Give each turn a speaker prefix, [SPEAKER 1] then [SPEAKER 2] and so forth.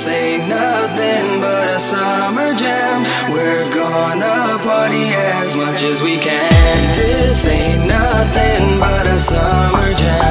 [SPEAKER 1] This ain't nothing but a summer jam. We're gonna party as much as we can. This ain't nothing but a summer jam.